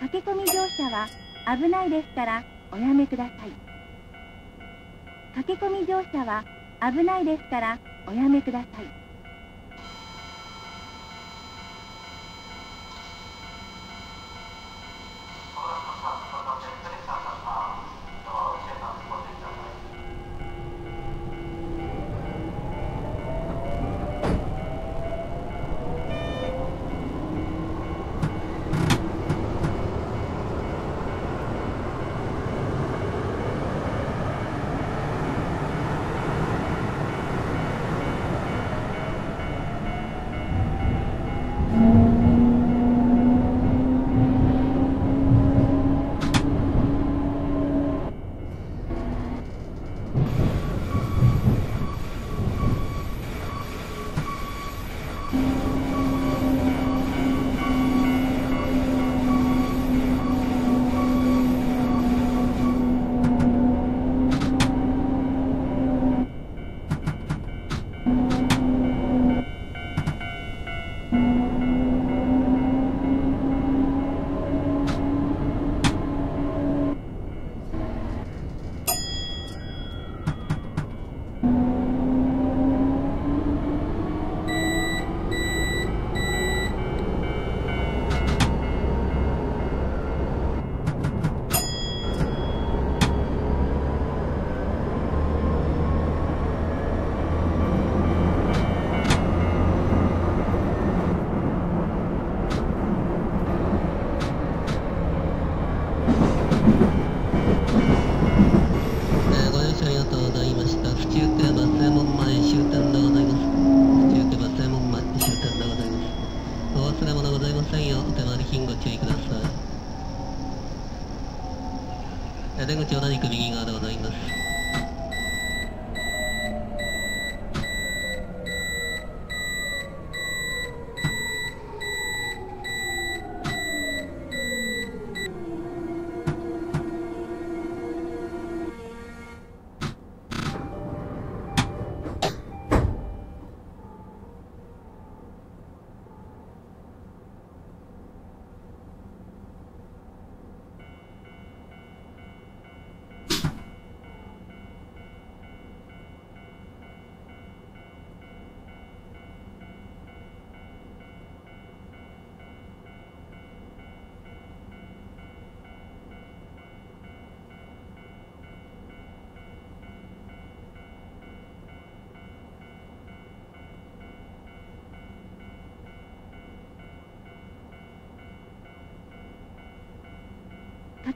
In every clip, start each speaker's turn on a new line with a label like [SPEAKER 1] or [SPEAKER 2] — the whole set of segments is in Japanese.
[SPEAKER 1] 駆け込み乗車は危ないですからおやめください。駆け込み乗車は危ないですからおやめください。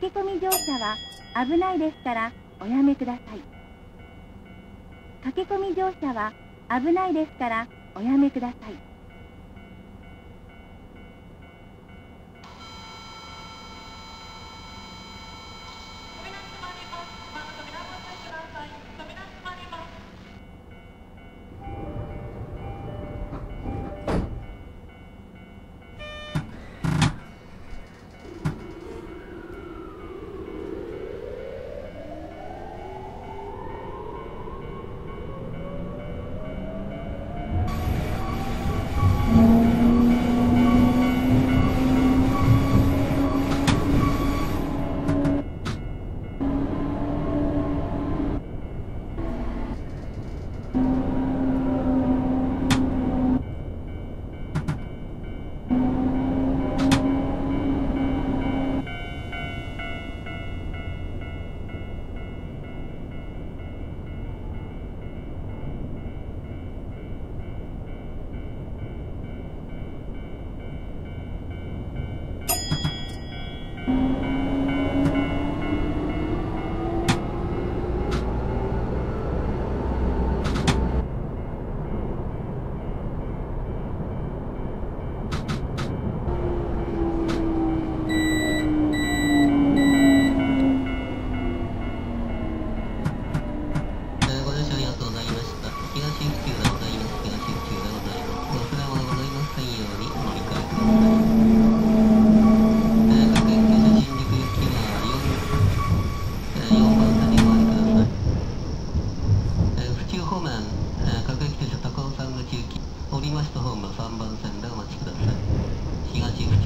[SPEAKER 1] 駆け込み乗車は危ないですからおやめください。駆け込み乗車は危ないですからおやめください。
[SPEAKER 2] 各駅停車高尾山口行き降りましたホーム3番線でお待ちください。東